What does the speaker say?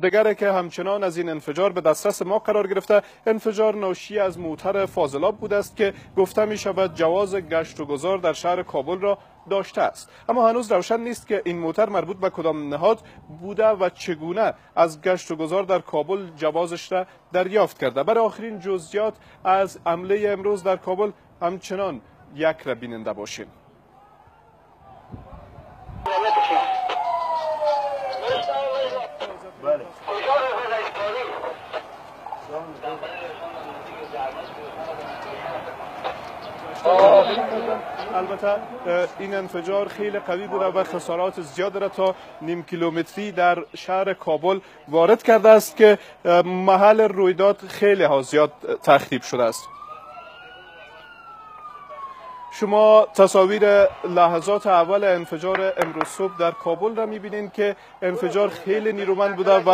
دیگر که همچنان از این انفجار به دسترس ما قرار گرفته انفجار ناشی از موتر فاضلاب بوده است که گفته می شود جواز گشت و گذار در شهر کابل را داشته است. اما هنوز روشن نیست که این موتر مربوط به کدام نهاد بوده و چگونه از گشت و گذار در کابل جوازش را دریافت کرده. برای آخرین جزئیات از عمله امروز در کابل همچنان یک را بیننده باشیم البته این انفجار خیلی قوی بوده و خسارات زیاد را تا نیم کیلومتری در شهر کابل وارد کرده است که محل رویداد خیلی ها زیاد تخریب شده است. شما تصاویر لحظات اول انفجار امروز صبح در کابل را می‌بینید که انفجار خیلی نیرومند بوده و